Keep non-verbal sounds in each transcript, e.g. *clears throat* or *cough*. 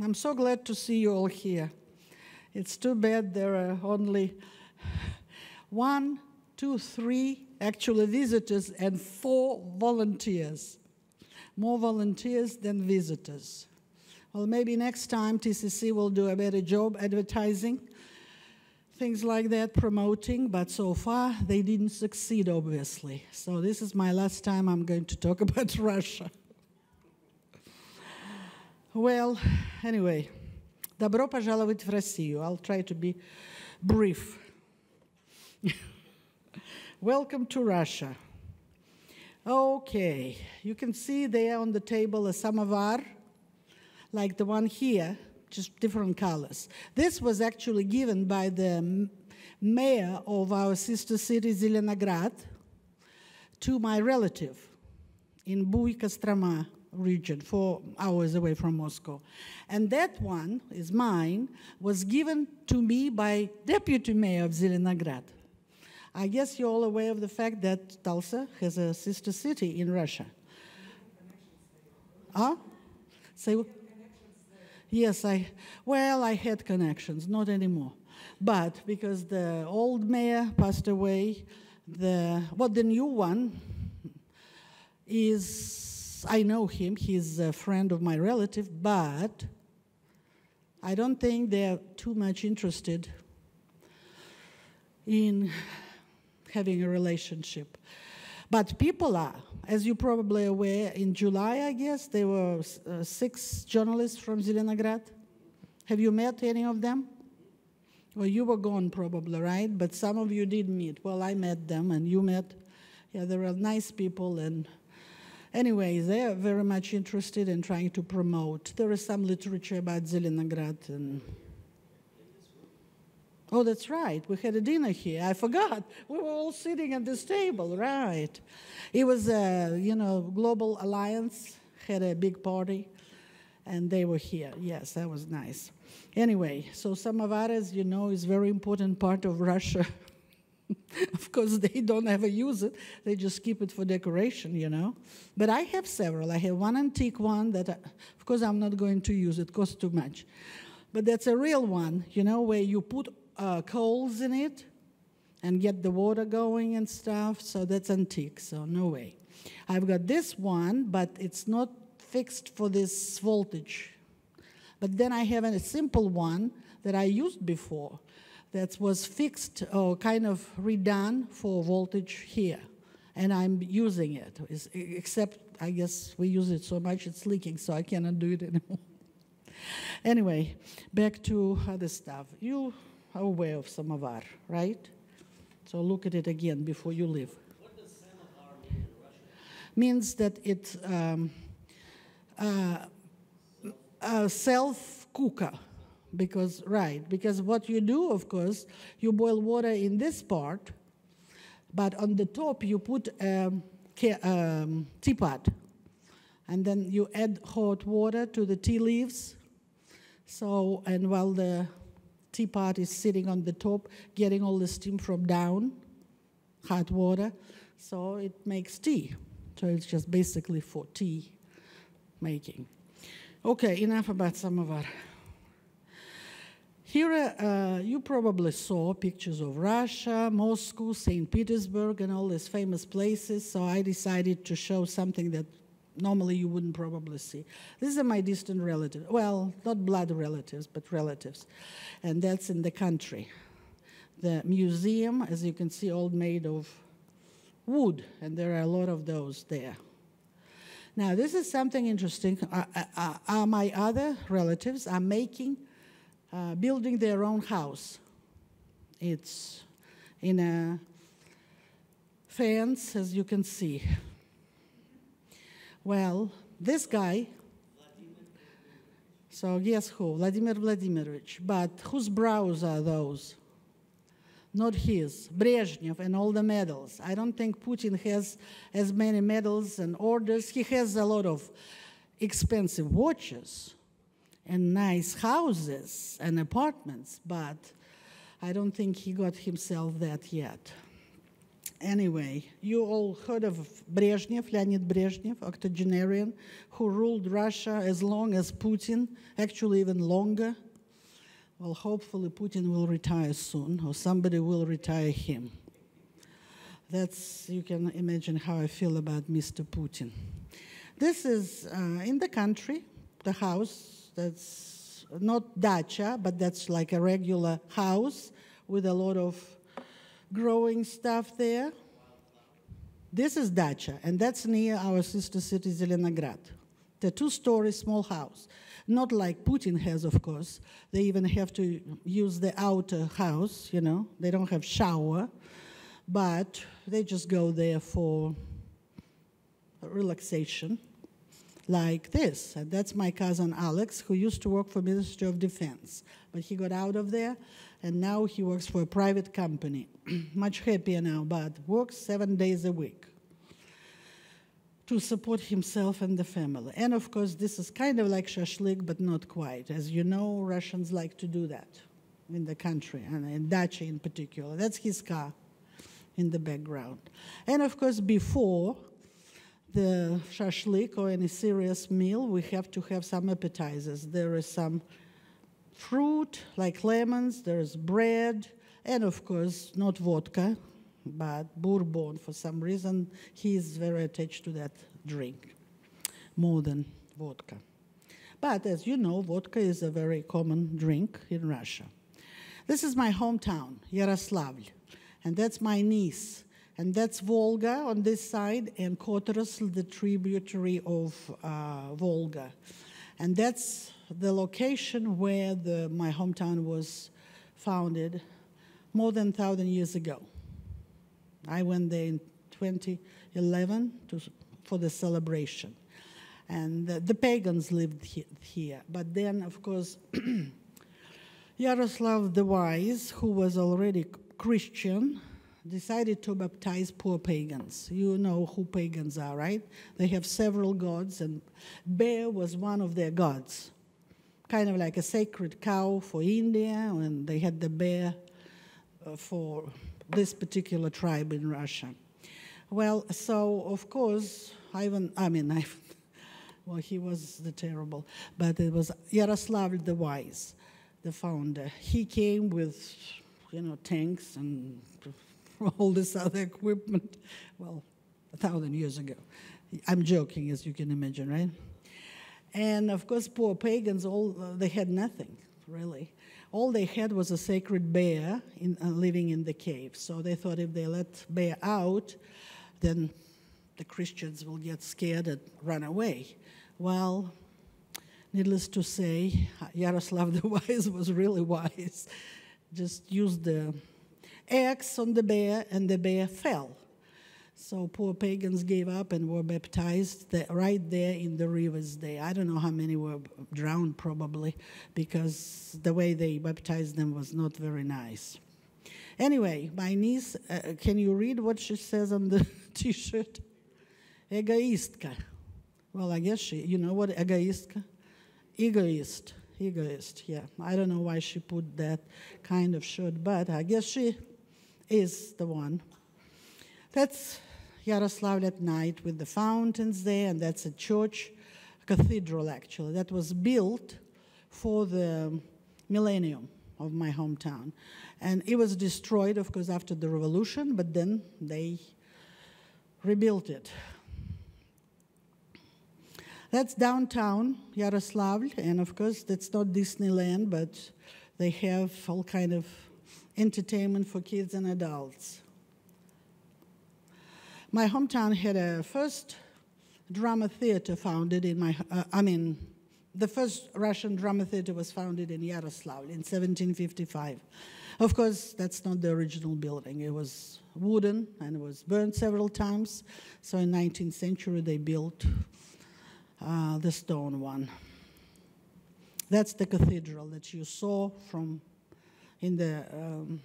I'm so glad to see you all here. It's too bad there are only one, two, three actually visitors and four volunteers. More volunteers than visitors. Well, maybe next time TCC will do a better job advertising, things like that, promoting, but so far they didn't succeed, obviously. So this is my last time I'm going to talk *laughs* about Russia. Well, anyway, добро пожаловать в Россию. I'll try to be brief. *laughs* Welcome to Russia. Okay, you can see there on the table a samovar, like the one here, just different colors. This was actually given by the mayor of our sister city, Zelenograd, to my relative in Buy Kostroma region, four hours away from Moscow. And that one is mine, was given to me by deputy mayor of Zelenograd. I guess you're all aware of the fact that Tulsa has a sister city in Russia. Huh? Say, yes, I, well, I had connections, not anymore. But because the old mayor passed away, the, what the new one is, I know him, he's a friend of my relative, but I don't think they're too much interested in having a relationship. But people are. As you're probably aware, in July, I guess, there were uh, six journalists from Zelenograd. Have you met any of them? Well, you were gone probably, right? But some of you did meet. Well, I met them, and you met. Yeah, they were nice people, and anyway, they are very much interested in trying to promote. There is some literature about Zelenograd and Oh, that's right. We had a dinner here. I forgot. We were all sitting at this table, right? It was a, you know, Global Alliance had a big party, and they were here. Yes, that was nice. Anyway, so samovar, as you know, is very important part of Russia. *laughs* *laughs* of course, they don't ever use it. They just keep it for decoration, you know. But I have several. I have one antique one that, I, of course, I'm not going to use. It costs too much. But that's a real one, you know, where you put uh, coals in it and get the water going and stuff. So that's antique, so no way. I've got this one, but it's not fixed for this voltage. But then I have a simple one that I used before that was fixed or kind of redone for voltage here. And I'm using it, except I guess we use it so much it's leaking, so I cannot do it *laughs* anymore. anyway, back to other stuff. You are aware of samovar, right? So look at it again before you leave. Means that it's um, uh, self cooker. Because, right, because what you do, of course, you boil water in this part, but on the top you put a um, teapot, and then you add hot water to the tea leaves. So, and while the teapot is sitting on the top, getting all the steam from down, hot water. So it makes tea. So it's just basically for tea making. Okay, enough about samovar. Here, uh, you probably saw pictures of Russia, Moscow, St. Petersburg, and all these famous places, so I decided to show something that normally you wouldn't probably see. These are my distant relatives. Well, not blood relatives, but relatives. And that's in the country. The museum, as you can see, all made of wood, and there are a lot of those there. Now, this is something interesting. Uh, uh, uh, my other relatives are making, uh, building their own house. It's in a fence, as you can see. Well, this guy, so guess who? Vladimir Vladimirovich. But whose brows are those? Not his. Brezhnev and all the medals. I don't think Putin has as many medals and orders. He has a lot of expensive watches and nice houses and apartments, but I don't think he got himself that yet. Anyway, you all heard of Brezhnev, Leonid Brezhnev, octogenarian, who ruled Russia as long as Putin, actually even longer. Well, hopefully Putin will retire soon, or somebody will retire him. That's, you can imagine how I feel about Mr. Putin. This is uh, in the country, the house that's not dacha, but that's like a regular house with a lot of growing stuff there. This is dacha, and that's near our sister city Zelenograd. The two-story small house. Not like Putin has, of course. They even have to use the outer house, you know. They don't have shower, but they just go there for relaxation like this. And that's my cousin Alex, who used to work for Ministry of Defense. But he got out of there, and now he works for a private company. *clears throat* Much happier now, but works seven days a week to support himself and the family. And of course, this is kind of like shashlik, but not quite. As you know, Russians like to do that in the country, and in Dacha in particular. That's his car in the background. And of course, before the shashlik or any serious meal, we have to have some appetizers. There is some fruit, like lemons, there's bread, and of course, not vodka, but bourbon. For some reason, he is very attached to that drink more than vodka. But as you know, vodka is a very common drink in Russia. This is my hometown, Yaroslavl, and that's my niece. And that's Volga on this side, and Kotorosl, the tributary of uh, Volga. And that's the location where the, my hometown was founded more than 1,000 years ago. I went there in 2011 to, for the celebration. And the, the pagans lived he, here. But then, of course, *clears throat* Yaroslav the Wise, who was already Christian, decided to baptize poor pagans. You know who pagans are, right? They have several gods, and bear was one of their gods. Kind of like a sacred cow for India, and they had the bear uh, for this particular tribe in Russia. Well, so of course, Ivan, I mean, *laughs* I, well, he was the terrible, but it was Yaroslav the Wise, the founder. He came with, you know, tanks and all this other equipment, well, a thousand years ago. I'm joking, as you can imagine, right? And of course, poor pagans, all uh, they had nothing really. All they had was a sacred bear in, uh, living in the cave. So they thought if they let bear out, then the Christians will get scared and run away. Well, needless to say, Yaroslav the *laughs* Wise was really wise. Just used the axe on the bear, and the bear fell. So poor pagans gave up and were baptized right there in the rivers there. I don't know how many were drowned, probably, because the way they baptized them was not very nice. Anyway, my niece, uh, can you read what she says on the *laughs* t shirt? Egoistka. Well, I guess she, you know what egoistka? Egoist. Egoist, yeah. I don't know why she put that kind of shirt, but I guess she is the one. That's Yaroslavl at night with the fountains there, and that's a church, a cathedral actually, that was built for the millennium of my hometown. And it was destroyed, of course, after the revolution, but then they rebuilt it. That's downtown Yaroslavl, and of course, that's not Disneyland, but they have all kind of entertainment for kids and adults. My hometown had a first drama theater founded in my, uh, I mean, the first Russian drama theater was founded in Yaroslavl in 1755. Of course, that's not the original building. It was wooden and it was burned several times. So in 19th century, they built uh, the stone one. That's the cathedral that you saw from in the um,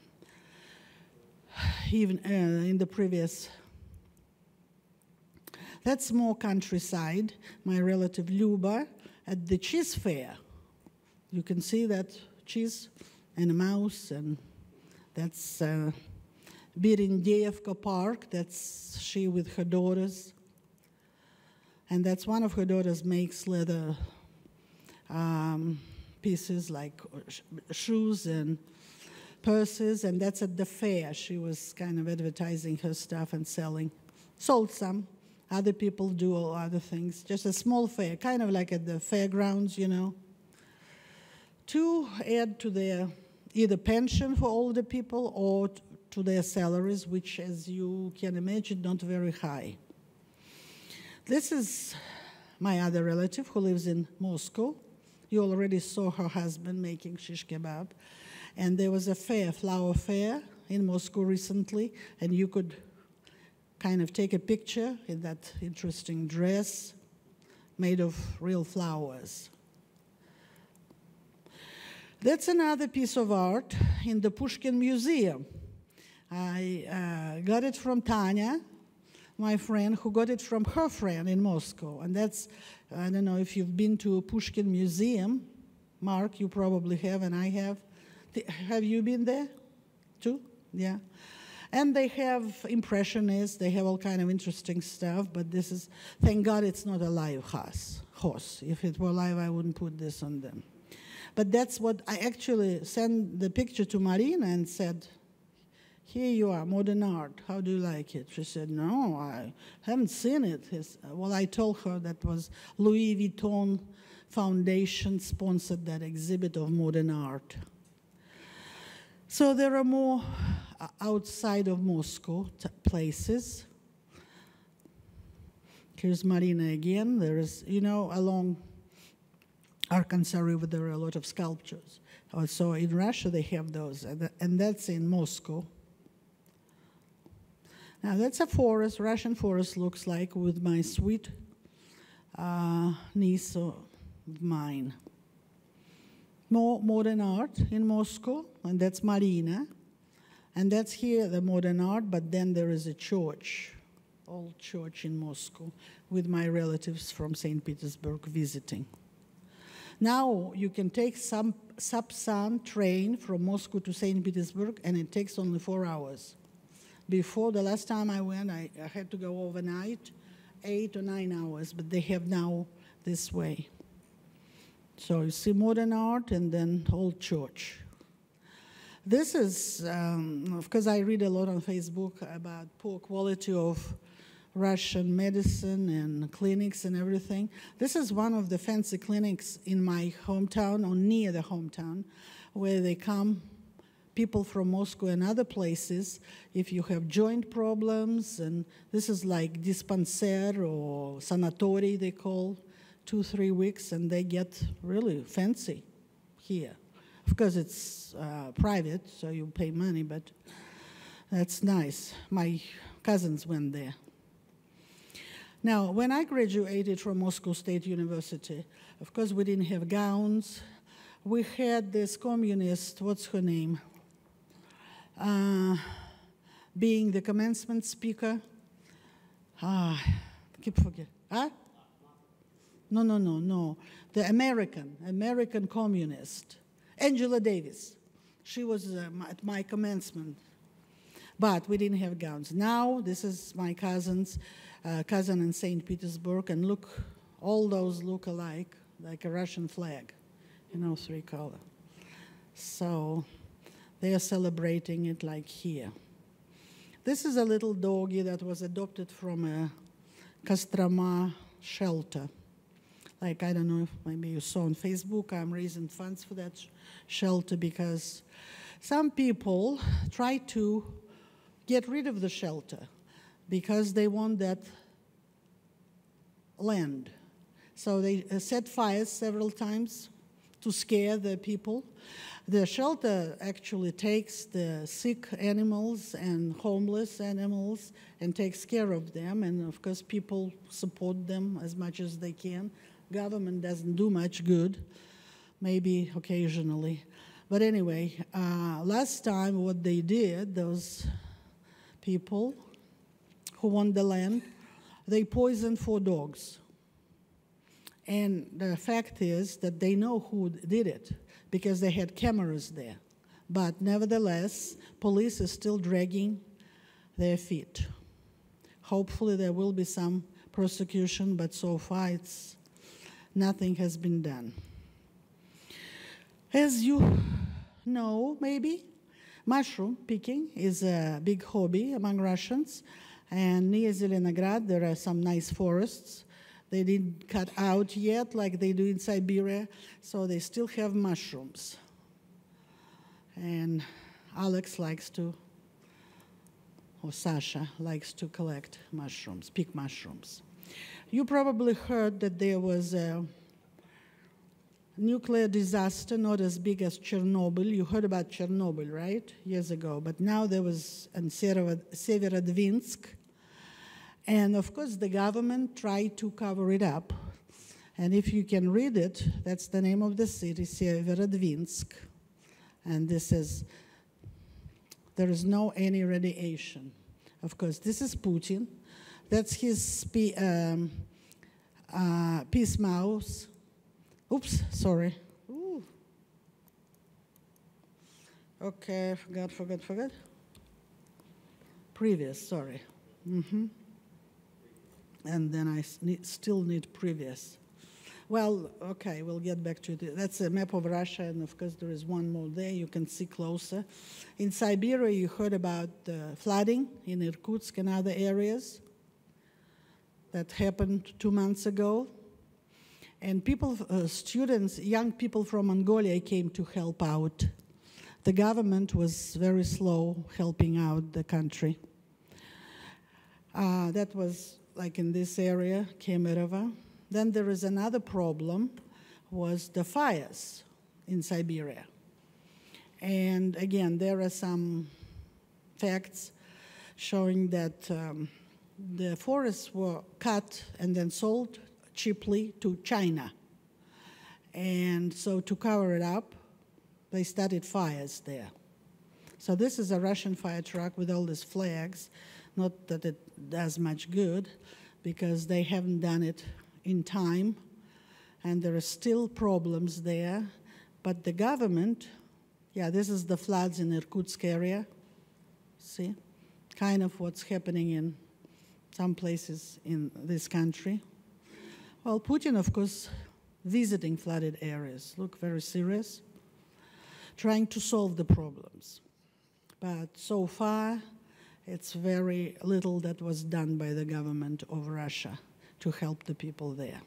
even uh, in the previous. That's more countryside. My relative Luba at the cheese fair. You can see that cheese and a mouse, and that's uh, Berendeyevka Park. That's she with her daughters. And that's one of her daughters makes leather um, pieces like sh- shoes and purses, and that's at the fair. She was kind of advertising her stuff and selling. Sold some. Other people do all other things. Just a small fair, kind of like at the fairgrounds, you know. To add to their either pension for older people or to their salaries, which, as you can imagine, not very high. This is my other relative who lives in Moscow. You already saw her husband making shish kebab. And there was a fair, flower fair in Moscow recently, and you could kind of take a picture in that interesting dress made of real flowers. That's another piece of art in the Pushkin Museum. I uh, got it from Tanya, my friend, who got it from her friend in Moscow. And that's, I don't know if you've been to a Pushkin Museum. Mark, you probably have, and I have. Have you been there too? Yeah. And they have impressionists, they have all kind of interesting stuff, but this is, thank God it's not a live horse. horse. If it were live, I wouldn't put this on them. But that's what I actually sent the picture to Marina and said, here you are, modern art. How do you like it? She said, No, I haven't seen it. Well, I told her that was Louis Vuitton Foundation sponsored that exhibit of modern art. So there are more uh, outside of Moscow places. Here's Marina again. There is, you know, along Arkansas River, there are a lot of sculptures. So in Russia, they have those, and, and that's in Moscow. Now that's a forest, Russian forest looks like with my sweet uh, niece of mine. More modern art in Moscow, and that's Marina. And that's here, the modern art, but then there is a church, old church in Moscow, with my relatives from St. Petersburg visiting. Now you can take some Sapsan train from Moscow to St. Petersburg, and it takes only four hours. Before the last time I went, I, I had to go overnight, eight or nine hours, but they have now this way. So you see modern art and then old church. This is, um, of course, I read a lot on Facebook about poor quality of Russian medicine and clinics and everything. This is one of the fancy clinics in my hometown or near the hometown where they come people from Moscow and other places if you have joint problems and this is like dispensaire or sanatoriy they call two three weeks and they get really fancy here of course it's uh, private so you pay money but that's nice my cousins went there now when i graduated from moscow state university of course we didn't have gowns we had this communist what's her name uh, being the commencement speaker. Ah, keep forgetting. Huh? No, no, no, no. The American, American communist, Angela Davis. She was uh, at my commencement. But we didn't have gowns. Now, this is my cousin's uh, cousin in St. Petersburg, and look, all those look alike, like a Russian flag, you know, three color. So they are celebrating it like here. This is a little doggy that was adopted from a Kostroma shelter. Like, I don't know if maybe you saw on Facebook, I'm raising funds for that sh- shelter because some people try to get rid of the shelter because they want that land. So they uh, set fires several times to scare the people. The shelter actually takes the sick animals and homeless animals and takes care of them, and of course, people support them as much as they can. Government doesn't do much good, maybe occasionally. But anyway, uh, last time what they did, those people who want the land, they poisoned four dogs. And the fact is that they know who did it because they had cameras there. But nevertheless, police is still dragging their feet. Hopefully, there will be some prosecution, but so far, it's nothing has been done. As you know, maybe, mushroom picking is a big hobby among Russians. And near Zelenograd, there are some nice forests. They didn't cut out yet like they do in Siberia, so they still have mushrooms. And Alex likes to, or Sasha likes to collect mushrooms, pick mushrooms. You probably heard that there was a nuclear disaster, not as big as Chernobyl. You heard about Chernobyl, right? Years ago. But now there was in Severodvinsk. And of course, the government tried to cover it up. And if you can read it, that's the name of the city, Severodvinsk. And this is, there is no any radiation. Of course, this is Putin. That's his um, uh, peace mouse Oops, sorry. Ooh. Okay, forgot, forgot, forgot. Previous, sorry. Mm-hmm. And then I need, still need previous. Well, okay, we'll get back to it. That's a map of Russia, and of course there is one more there. You can see closer. In Siberia, you heard about uh, flooding in Irkutsk and other areas that happened two months ago. And people, uh, students, young people from Mongolia came to help out. The government was very slow helping out the country. Uh, that was like in this area, Kemerovo. Then there is another problem, was the fires in Siberia. And again, there are some facts showing that um, the forests were cut and then sold cheaply to China. And so to cover it up, they started fires there. So this is a Russian fire truck with all these flags. Not that it does much good, because they haven't done it in time, and there are still problems there. But the government, yeah, this is the floods in Irkutsk area. See, kind of what's happening in some places in this country. Well, Putin, of course, visiting flooded areas, look very serious, trying to solve the problems. But so far, it's very little that was done by the government of Russia to help the people there.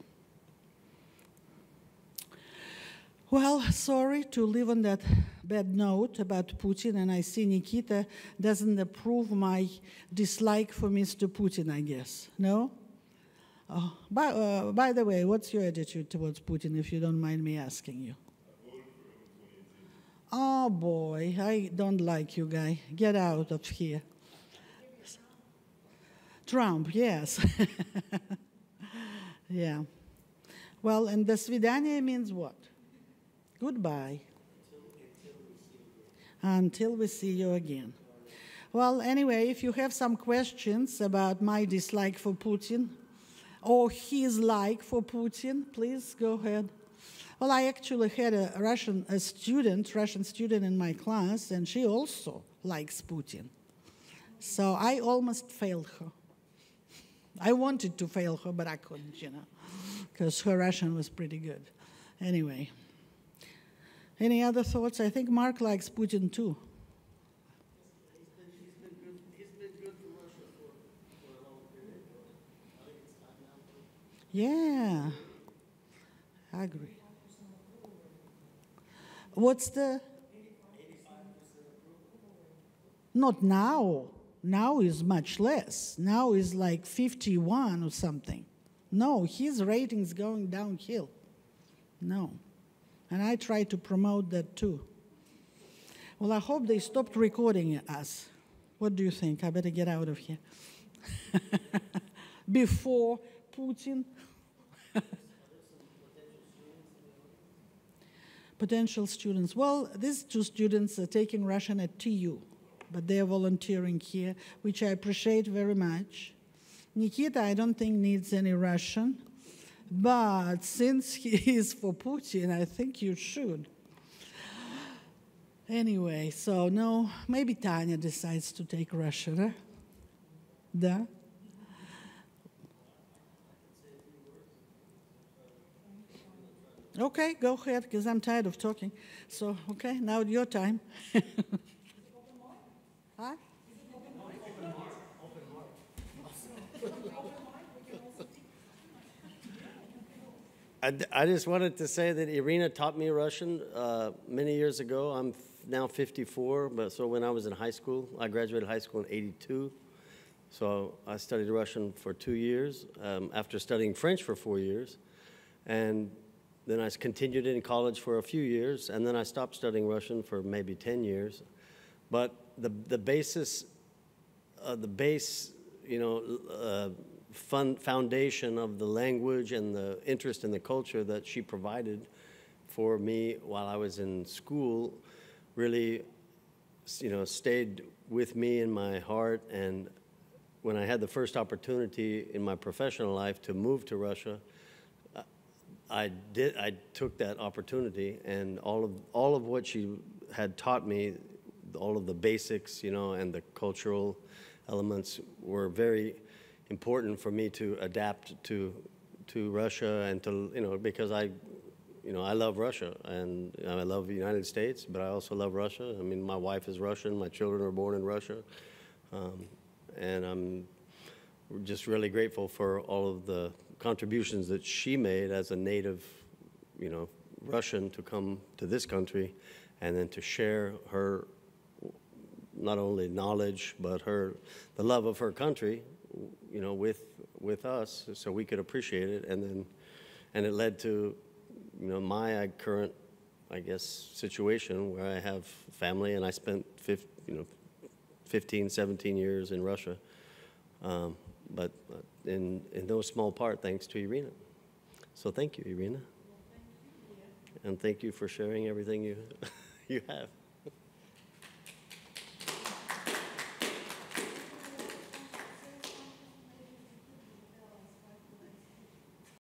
Well, sorry to leave on that bad note about Putin, and I see Nikita doesn't approve my dislike for Mr. Putin, I guess. No? Oh, by, uh, by the way, what's your attitude towards Putin, if you don't mind me asking you? Oh boy, I don't like you, guy. Get out of here. Trump, yes. *laughs* yeah. Well, and the svidania means what? Goodbye. Until we see you again. Well, anyway, if you have some questions about my dislike for Putin, or his like for Putin? Please go ahead. Well, I actually had a Russian a student, Russian student in my class, and she also likes Putin. So I almost failed her. I wanted to fail her, but I couldn't, you know, because her Russian was pretty good. Anyway, any other thoughts? I think Mark likes Putin too. Yeah, I agree. What's the? Not now. Now is much less. Now is like 51 or something. No, his rating's going downhill. No. And I try to promote that too. Well, I hope they stopped recording us. What do you think? I better get out of here. *laughs* Before Putin *laughs* Potential students. Well, these two students are taking Russian at TU, but they are volunteering here, which I appreciate very much. Nikita, I don't think needs any Russian, but since he *laughs* is for Putin, I think you should. Anyway, so no, maybe Tanya decides to take Russia. Eh? Huh? Да. Okay, go ahead, because I'm tired of talking. So, okay, now your time. *laughs* I, I just wanted to say that Irina taught me Russian uh, many years ago. I'm now 54, but so when I was in high school, I graduated high school in 82. So I studied Russian for two years um, after studying French for four years. And then I continued in college for a few years, and then I stopped studying Russian for maybe 10 years. But the, the basis uh, the base, you know, uh, foundation of the language and the interest in the culture that she provided for me while I was in school really, you know, stayed with me in my heart. And when I had the first opportunity in my professional life to move to Russia, I did. I took that opportunity, and all of all of what she had taught me, all of the basics, you know, and the cultural elements were very important for me to adapt to to Russia and to you know because I, you know, I love Russia and I love the United States, but I also love Russia. I mean, my wife is Russian, my children are born in Russia, um, and I'm just really grateful for all of the contributions that she made as a native, you know, Russian to come to this country and then to share her not only knowledge but her the love of her country, you know, with with us so we could appreciate it and then and it led to you know my uh, current I guess situation where I have family and I spent 50, you know 15 17 years in Russia. Um, but uh, in, in no small part thanks to Irina. So thank you, Irina. And thank you for sharing everything you, *laughs* you have.